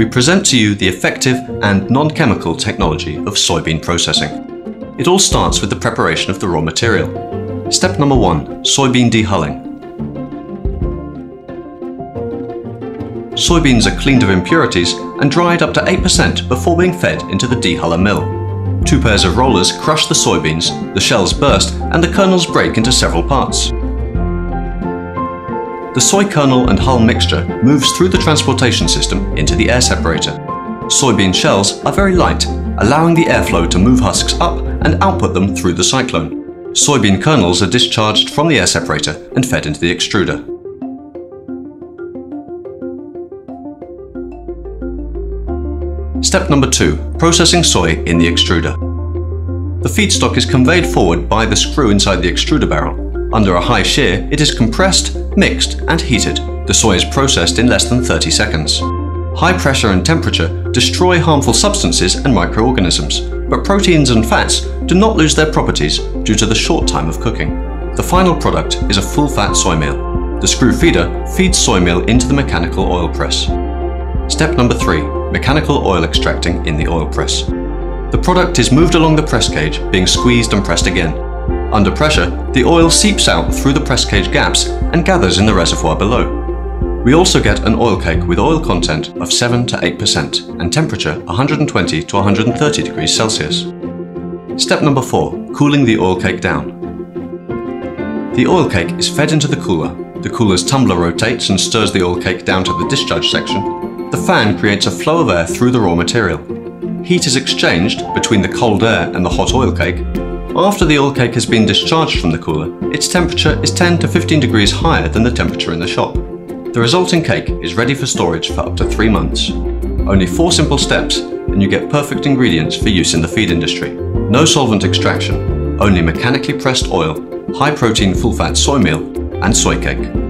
we present to you the effective and non-chemical technology of soybean processing. It all starts with the preparation of the raw material. Step number one, soybean dehulling. Soybeans are cleaned of impurities and dried up to 8% before being fed into the dehuller mill. Two pairs of rollers crush the soybeans, the shells burst, and the kernels break into several parts. The soy kernel and hull mixture moves through the transportation system into the air separator. Soybean shells are very light, allowing the airflow to move husks up and output them through the cyclone. Soybean kernels are discharged from the air separator and fed into the extruder. Step number 2. Processing soy in the extruder. The feedstock is conveyed forward by the screw inside the extruder barrel under a high shear, it is compressed, mixed and heated. The soy is processed in less than 30 seconds. High pressure and temperature destroy harmful substances and microorganisms, but proteins and fats do not lose their properties due to the short time of cooking. The final product is a full-fat soy meal. The screw feeder feeds soy meal into the mechanical oil press. Step number 3. Mechanical oil extracting in the oil press. The product is moved along the press cage, being squeezed and pressed again. Under pressure, the oil seeps out through the press cage gaps and gathers in the reservoir below. We also get an oil cake with oil content of 7 to 8% and temperature 120 to 130 degrees Celsius. Step number 4. Cooling the oil cake down. The oil cake is fed into the cooler. The cooler's tumbler rotates and stirs the oil cake down to the discharge section. The fan creates a flow of air through the raw material. Heat is exchanged between the cold air and the hot oil cake after the oil cake has been discharged from the cooler, its temperature is 10 to 15 degrees higher than the temperature in the shop. The resulting cake is ready for storage for up to 3 months. Only 4 simple steps and you get perfect ingredients for use in the feed industry. No solvent extraction, only mechanically pressed oil, high protein full fat soy meal and soy cake.